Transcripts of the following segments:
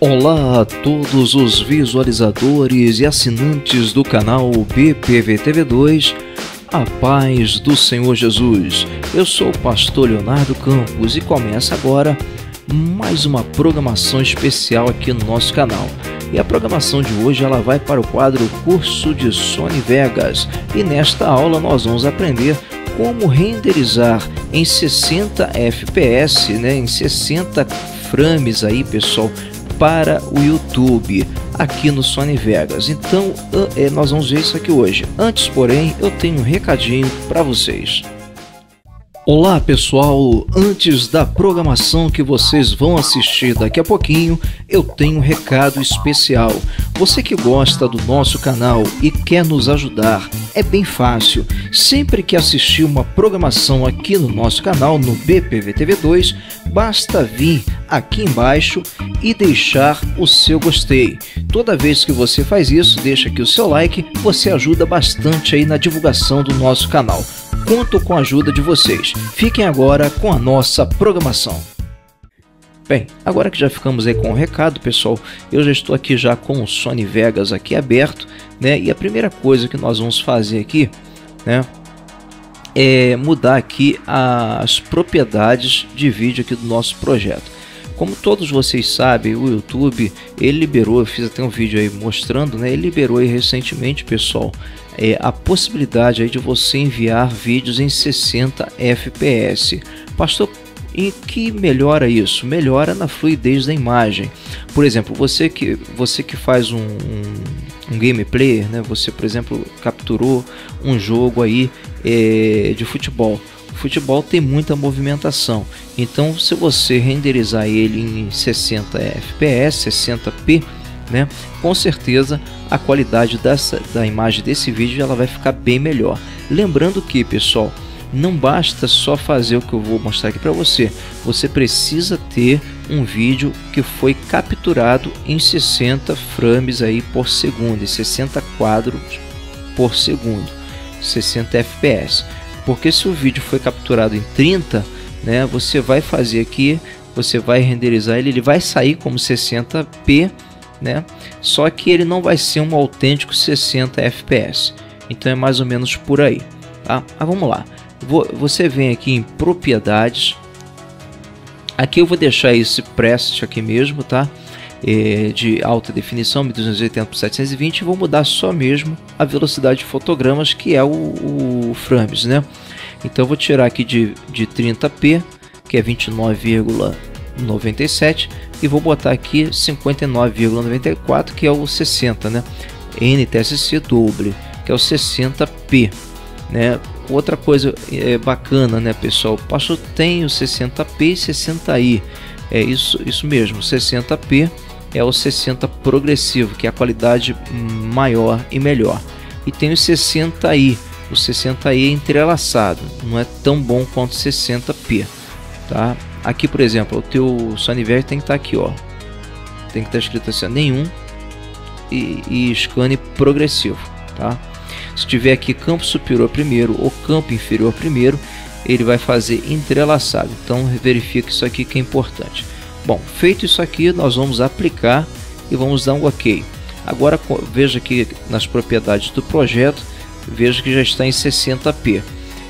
Olá a todos os visualizadores e assinantes do canal BPVTV2, a paz do Senhor Jesus. Eu sou o pastor Leonardo Campos e começa agora mais uma programação especial aqui no nosso canal. E a programação de hoje ela vai para o quadro Curso de Sony Vegas. E nesta aula nós vamos aprender como renderizar em 60 FPS, né, em 60 frames aí, pessoal, para o YouTube aqui no Sony Vegas. Então, é, nós vamos ver isso aqui hoje. Antes, porém, eu tenho um recadinho para vocês. Olá pessoal, antes da programação que vocês vão assistir daqui a pouquinho, eu tenho um recado especial. Você que gosta do nosso canal e quer nos ajudar, é bem fácil. Sempre que assistir uma programação aqui no nosso canal, no BPVTV2, basta vir aqui embaixo e deixar o seu gostei. Toda vez que você faz isso, deixa aqui o seu like, você ajuda bastante aí na divulgação do nosso canal. Conto com a ajuda de vocês. Fiquem agora com a nossa programação. Bem, agora que já ficamos aí com o recado, pessoal, eu já estou aqui já com o Sony Vegas aqui aberto, né? E a primeira coisa que nós vamos fazer aqui, né, é mudar aqui as propriedades de vídeo aqui do nosso projeto. Como todos vocês sabem, o YouTube ele liberou, eu fiz até um vídeo aí mostrando, né? Ele liberou aí recentemente, pessoal, é, a possibilidade aí de você enviar vídeos em 60 FPS. Pastor, em que melhora isso? Melhora na fluidez da imagem. Por exemplo, você que, você que faz um, um, um gameplay, né? você por exemplo capturou um jogo aí é, de futebol futebol tem muita movimentação. Então, se você renderizar ele em 60 fps, 60p, né, com certeza a qualidade dessa, da imagem desse vídeo ela vai ficar bem melhor. Lembrando que, pessoal, não basta só fazer o que eu vou mostrar aqui para você. Você precisa ter um vídeo que foi capturado em 60 frames aí por segundo, em 60 quadros por segundo, 60 fps. Porque se o vídeo foi capturado em 30, né, você vai fazer aqui, você vai renderizar ele, ele vai sair como 60p, né? Só que ele não vai ser um autêntico 60 fps. Então é mais ou menos por aí, tá? Mas vamos lá. Você vem aqui em propriedades. Aqui eu vou deixar esse preset aqui mesmo, tá? É, de alta definição, 1280 por 720, vou mudar só mesmo a velocidade de fotogramas, que é o, o frames, né? Então vou tirar aqui de, de 30p, que é 29,97, e vou botar aqui 59,94, que é o 60, né? NTSC doble, que é o 60p, né? Outra coisa é, bacana, né, pessoal? O passo tem o 60p e 60i. É isso, isso mesmo, 60p é o 60 progressivo, que é a qualidade maior e melhor. E tem o 60i, o 60i é entrelaçado, não é tão bom quanto o 60p, tá? Aqui, por exemplo, o teu Sonyverse tem que estar tá aqui, ó. Tem que estar tá escrito assim, nenhum e, e scan progressivo, tá? Se tiver aqui campo superior primeiro ou campo inferior primeiro, ele vai fazer entrelaçado. Então verifique isso aqui que é importante. Bom, feito isso aqui, nós vamos aplicar e vamos dar um OK. Agora veja aqui nas propriedades do projeto, veja que já está em 60p.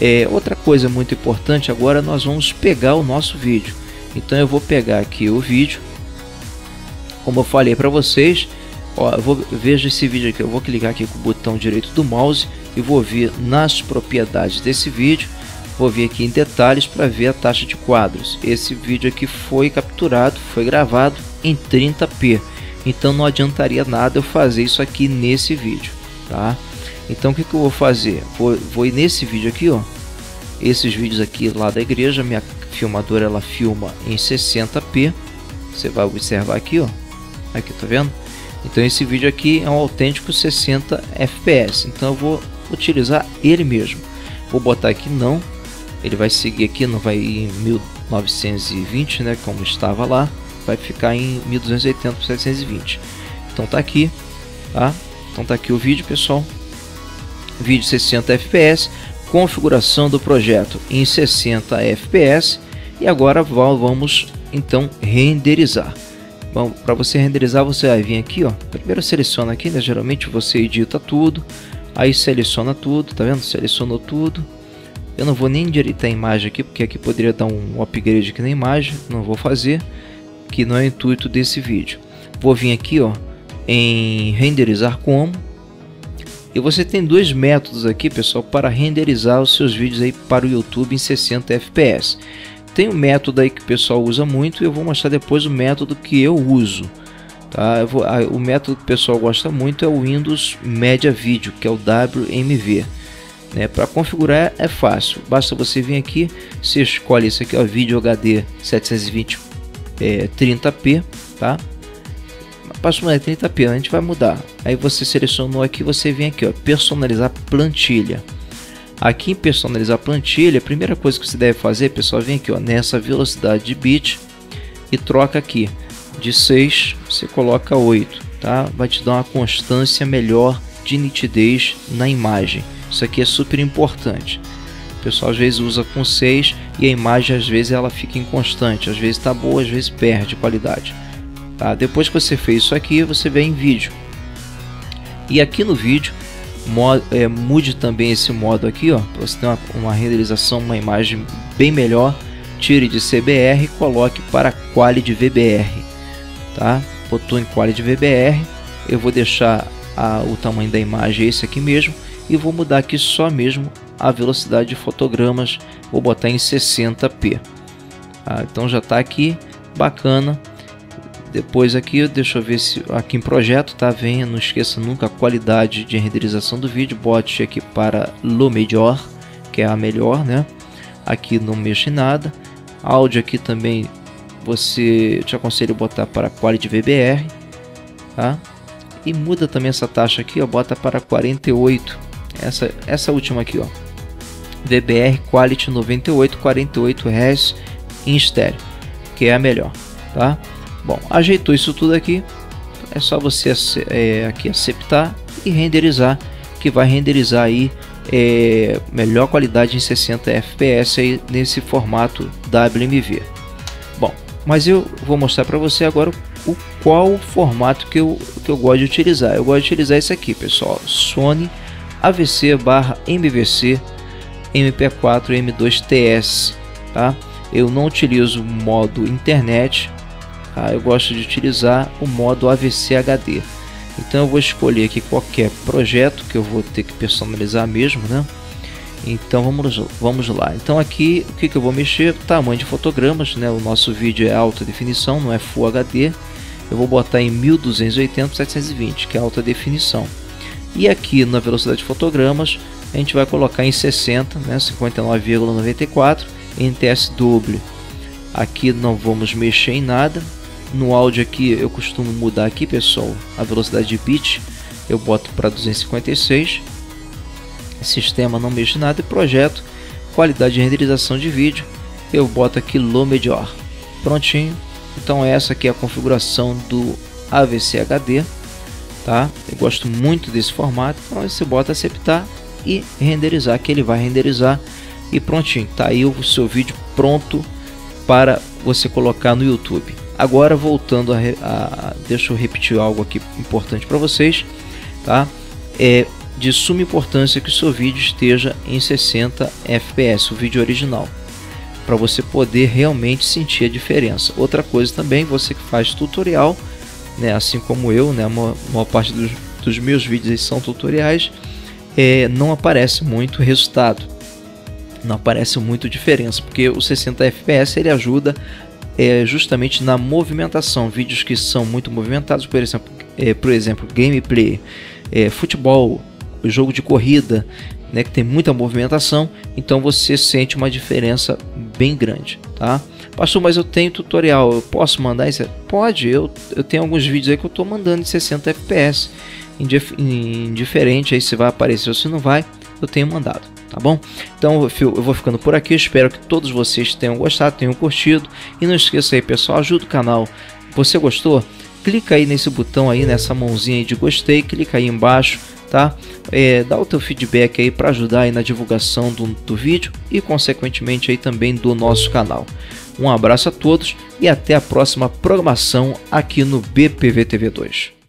É, outra coisa muito importante, agora nós vamos pegar o nosso vídeo. Então eu vou pegar aqui o vídeo, como eu falei para vocês, ó, eu vou, veja esse vídeo aqui, eu vou clicar aqui com o botão direito do mouse e vou vir nas propriedades desse vídeo Vou vir aqui em detalhes para ver a taxa de quadros. Esse vídeo aqui foi capturado, foi gravado em 30p. Então não adiantaria nada eu fazer isso aqui nesse vídeo, tá? Então o que, que eu vou fazer? Vou, vou ir nesse vídeo aqui, ó. Esses vídeos aqui lá da igreja, minha filmadora ela filma em 60p. Você vai observar aqui, ó. Aqui, tá vendo? Então esse vídeo aqui é um autêntico 60 fps. Então eu vou utilizar ele mesmo. Vou botar aqui não ele vai seguir aqui, não vai ir em 1920, né, como estava lá, vai ficar em 1280 por 720. Então tá aqui, tá? Então tá aqui o vídeo, pessoal. Vídeo 60 fps, configuração do projeto em 60 fps e agora vamos então renderizar. Bom, para você renderizar, você vai vir aqui, ó. Primeiro seleciona aqui, né? Geralmente você edita tudo, aí seleciona tudo, tá vendo? Selecionou tudo. Eu não vou nem endireitar a imagem aqui, porque aqui poderia dar um upgrade aqui na imagem, não vou fazer, que não é o intuito desse vídeo. Vou vir aqui, ó, em renderizar como. E você tem dois métodos aqui, pessoal, para renderizar os seus vídeos aí para o YouTube em 60 FPS. Tem um método aí que o pessoal usa muito e eu vou mostrar depois o método que eu uso. Tá? Eu vou, a, o método que o pessoal gosta muito é o Windows Media Video, que é o WMV. Né? Para configurar é fácil, basta você vir aqui, você escolhe isso aqui, ó, vídeo HD 720 é, 30p, tá? Passou é 30p, a gente vai mudar. Aí você selecionou aqui, você vem aqui, ó, personalizar plantilha. Aqui em personalizar plantilha, a primeira coisa que você deve fazer, pessoal, vem aqui ó, nessa velocidade de bit e troca aqui de 6, você coloca 8, tá? Vai te dar uma constância melhor de nitidez na imagem. Isso aqui é super importante. O pessoal às vezes usa com 6 e a imagem às vezes ela fica inconstante, às vezes está boa, às vezes perde qualidade. Tá? Depois que você fez isso aqui, você vem em vídeo. E aqui no vídeo é, mude também esse modo aqui, ó, para você ter uma, uma, renderização, uma imagem bem melhor. Tire de CBR e coloque para Quality VBR, tá? Botou em Quality VBR, eu vou deixar a, o tamanho da imagem esse aqui mesmo e vou mudar aqui só mesmo a velocidade de fotogramas, vou botar em 60p. Tá? Então já está aqui, bacana. Depois aqui, deixa eu ver se aqui em projeto, tá? Venha, não esqueça nunca a qualidade de renderização do vídeo, bote aqui para lo melhor, que é a melhor, né? Aqui não mexe em nada. Áudio aqui também você te aconselho botar para Quality VBR, tá? E muda também essa taxa aqui, ó, bota para 48. Essa essa última aqui, ó. VBR Quality 98 48 Hz em estéreo, que é a melhor, tá? Bom, ajeitou isso tudo aqui, é só você é, aqui aceptar e renderizar, que vai renderizar aí é, melhor qualidade em 60 fps aí nesse formato WMV. Bom, mas eu vou mostrar para você agora o qual formato que eu, que eu gosto de utilizar. Eu gosto de utilizar esse aqui, pessoal, Sony AVC barra MVC MP4 M2TS, tá? Eu não utilizo modo internet, ah, eu gosto de utilizar o modo AVC HD. Então eu vou escolher aqui qualquer projeto que eu vou ter que personalizar mesmo, né? Então vamos, vamos lá. Então aqui o que, que eu vou mexer? Tamanho de fotogramas, né? O nosso vídeo é alta definição, não é Full HD. Eu vou botar em 1280 por 720, que é alta definição. E aqui na velocidade de fotogramas a gente vai colocar em 60, né? 59,94 NTSW. Aqui não vamos mexer em nada, no áudio aqui eu costumo mudar aqui, pessoal, a velocidade de bit eu boto para 256. Sistema não mexe nada e projeto qualidade de renderização de vídeo eu boto aqui low melhor. Prontinho. Então essa aqui é a configuração do AVC HD, tá? Eu gosto muito desse formato. Então você bota aceptar e renderizar que ele vai renderizar e prontinho. Tá aí o seu vídeo pronto para você colocar no YouTube. Agora voltando a, a deixa eu repetir algo aqui importante para vocês, tá? É de suma importância que o seu vídeo esteja em 60 fps, o vídeo original, para você poder realmente sentir a diferença. Outra coisa também, você que faz tutorial, né, assim como eu, né, uma, uma parte dos, dos meus vídeos são tutoriais, é, não aparece muito resultado, não aparece muito diferença, porque o 60 fps ele ajuda é justamente na movimentação. Vídeos que são muito movimentados, por exemplo, é, por exemplo gameplay, é, futebol, jogo de corrida, né, que tem muita movimentação, então você sente uma diferença bem grande, tá? Pastor, mas eu tenho tutorial, eu posso mandar isso? Pode, eu, eu tenho alguns vídeos aí que eu estou mandando em 60 fps, indiferente aí se vai aparecer ou se não vai, eu tenho mandado tá bom? Então eu vou ficando por aqui, espero que todos vocês tenham gostado, tenham curtido e não esqueça aí pessoal, ajuda o canal. Você gostou? Clica aí nesse botão aí, nessa mãozinha de gostei, clica aí embaixo, tá? É, dá o teu feedback aí para ajudar aí na divulgação do, do vídeo e consequentemente aí também do nosso canal. Um abraço a todos e até a próxima programação aqui no BPV TV 2.